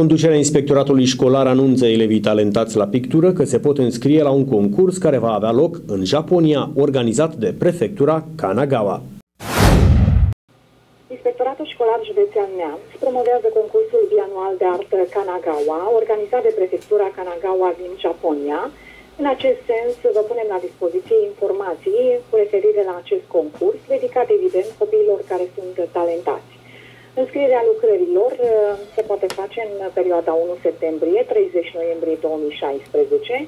Conducerea Inspectoratului Școlar anunță elevii talentați la pictură că se pot înscrie la un concurs care va avea loc în Japonia, organizat de prefectura Kanagawa. Inspectoratul Școlar Județean Neamț promovează concursul bianual de artă Kanagawa, organizat de prefectura Kanagawa din Japonia. În acest sens, vă punem la dispoziție informații cu referire la acest concurs, dedicat evident copiilor care sunt talentați. Înscrierea lucrărilor uh, se poate face în perioada 1 septembrie-30 noiembrie 2016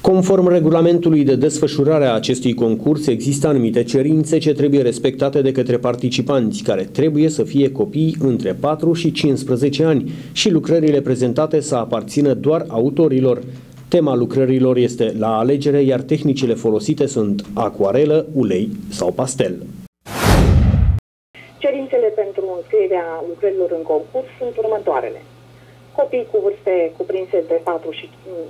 Conform regulamentului de desfășurare a acestui concurs, există anumite cerințe ce trebuie respectate de către participanți, care trebuie să fie copii între 4 și 15 ani și lucrările prezentate să aparțină doar autorilor. Tema lucrărilor este la alegere, iar tehnicile folosite sunt acuarelă, ulei sau pastel. Cerințele pentru înscrierea lucrărilor în concurs sunt următoarele copii cu vârste cuprinse de 4 și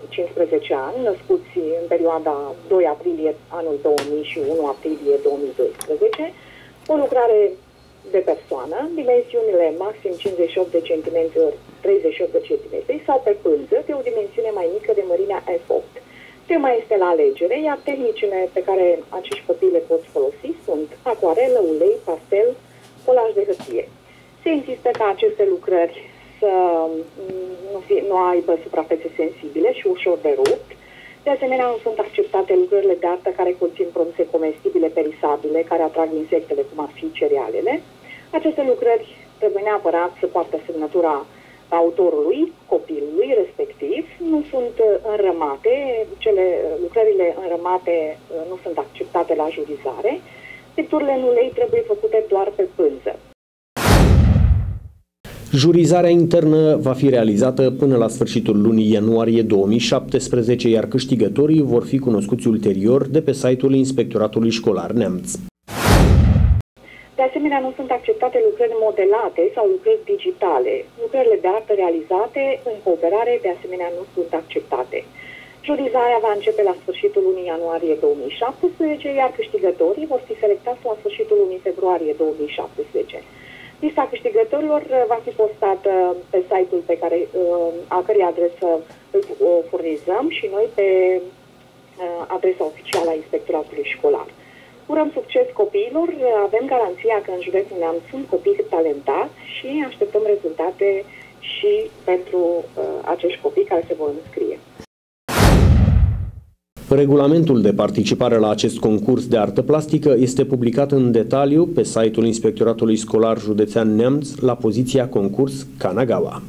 15 ani, născuți în perioada 2 aprilie anul 2000 și 1 aprilie 2012, o lucrare de persoană, dimensiunile maxim 58 de cm ori 38 de cm sau pe pânză de o dimensiune mai mică de mărimea F8. Tema este la alegere, iar tehnicile pe care acești copii le pot folosi sunt acuarelă, ulei, pastel, colaj de hârtie. Se insistă ca aceste lucrări să mm, nu, fie, nu aibă suprafețe sensibile și ușor de rupt. De asemenea, nu sunt acceptate lucrările de artă care conțin produse comestibile perisabile, care atrag insectele, cum ar fi cerealele. Aceste lucrări trebuie neapărat să poartă semnătura autorului, copilului respectiv, nu sunt uh, înrămate, cele lucrările înrămate uh, nu sunt acceptate la jurizare, picturile în ulei trebuie făcute doar pe pânză. Jurizarea internă va fi realizată până la sfârșitul lunii ianuarie 2017, iar câștigătorii vor fi cunoscuți ulterior de pe site-ul Inspectoratului Școlar Neamț. De asemenea, nu sunt acceptate lucrări modelate sau lucrări digitale. Lucrările de artă realizate în cooperare, de asemenea, nu sunt acceptate. Jurizarea va începe la sfârșitul lunii ianuarie 2017, iar câștigătorii vor fi selectați la sfârșitul lunii februarie 2017. Lista câștigătorilor uh, va fi postată pe site-ul pe care, uh, a cărei adresă îl furnizăm și noi pe uh, adresa oficială a Inspectoratului Școlar. Urăm succes copiilor, avem garanția că în județul Neamț sunt copii talentați și așteptăm rezultate și pentru acești copii care se vor înscrie. Regulamentul de participare la acest concurs de artă plastică este publicat în detaliu pe site-ul Inspectoratului Școlar Județean Neamț la poziția concurs Kanagawa.